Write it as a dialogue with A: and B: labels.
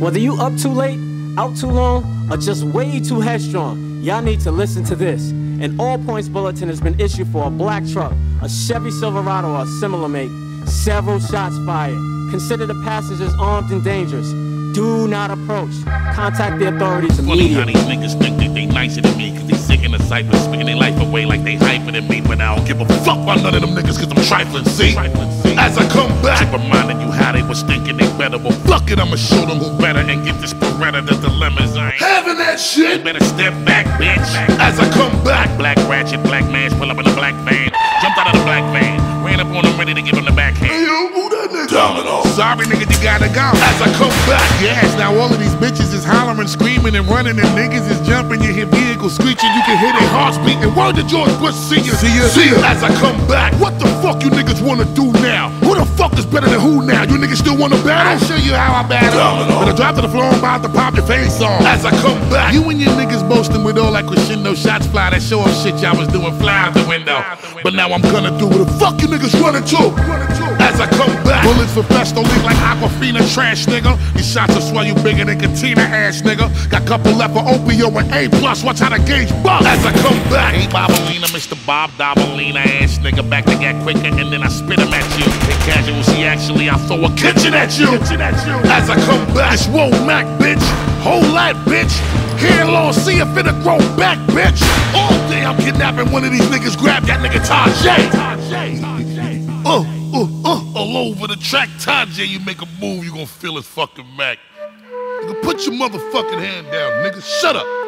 A: Whether you up too late, out too long, or just way too headstrong, y'all need to listen to this. An all points bulletin has been issued for a black truck, a Chevy Silverado or a similar make. Several shots fired. Consider the passengers armed and dangerous. Do not approach. Contact the authorities immediately.
B: Funny how
A: immediately.
B: these niggas think that they nicer than me, cause they sick in the cypher, speaking their life away like they hyper than me. But I don't give a fuck about none of them niggas, cause I'm trifling, see? As I come back, keep how they was thinking they better. But fuck it, I'ma show them who better and get this Beretta, the dilemmas. I ain't having that shit. You better step back, bitch. As I come back, black ratchet, black man, pull up in a black van, jumped out of the black van, ran up on him ready to give him the backhand. Hey, yo, who that nigga? Domino. Sorry, nigga, you gotta go. As I come back, yes, now all of these bitches is hollering, screaming, and running, and niggas is jumping. You hear vehicles screeching, you can hear their hearts beating. Word to George Bush, see ya, see ya, see ya. As I come back, what the fuck you niggas wanna do now? Who the fuck is better than who now? You niggas still wanna battle? I'll show you how I battle. But I drop to the floor, I'm about to pop your face off. As I come back, you and your niggas boasting with all that crescendo shots fly that show off shit y'all was doing fly out the window. But now I'm gonna do what the fuck you niggas running to. As I come back, bullets for best don't leak like Aquafina trash, nigga. These shots will swell you bigger than Katina ass, nigga. Got couple left for opio and A plus. Watch how the gauge bust. As I come back, hey Bobolina, Mr. Bob Dobalina ass nigga. Back to get quicker and then I spit him at you. In casualty, actually, I throw a kitchen at you. Kitchen at you. As I come back, it's Whoa Mac, bitch. Whole lot, bitch. Hair long, see if it'll grow back, bitch. All day I'm kidnapping one of these niggas. Grab that nigga Tajai. Uh, uh, uh, all over the track. Tajai, you make a move, you gonna feel his fucking Mac. Nigga, put your motherfucking hand down, nigga. Shut up.